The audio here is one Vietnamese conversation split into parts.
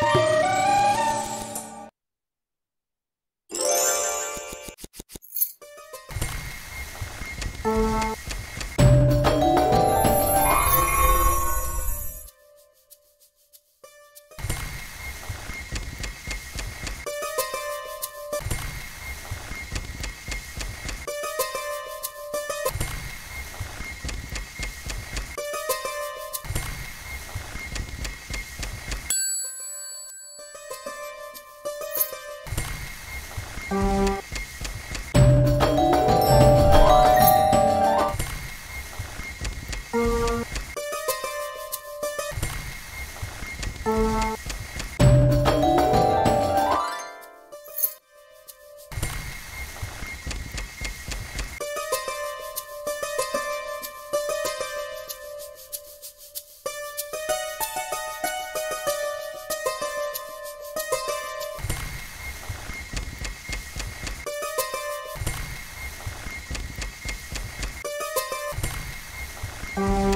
Bye. Bye. Bye.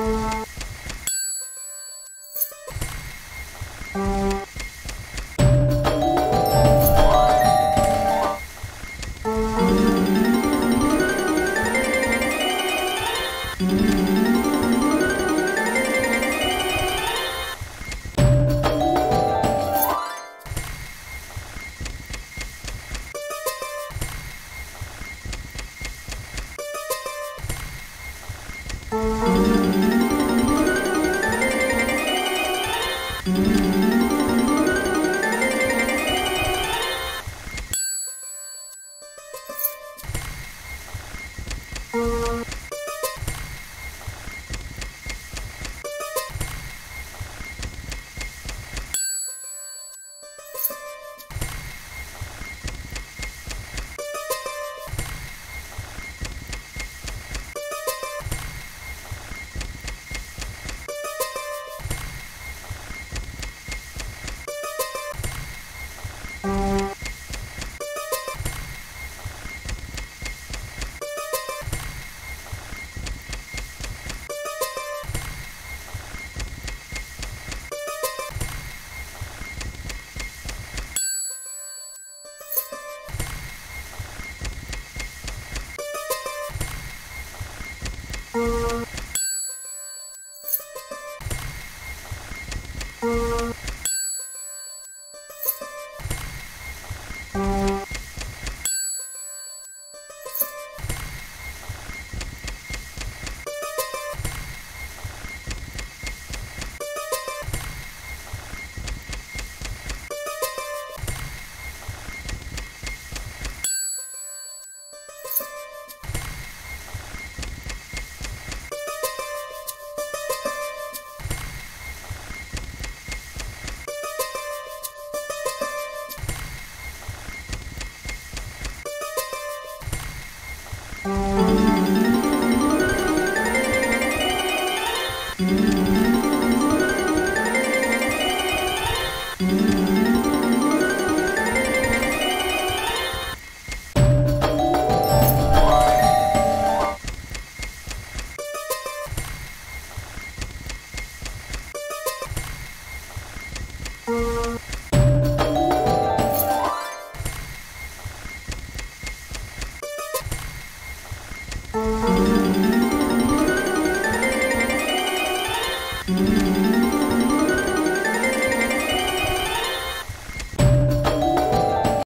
Thank you.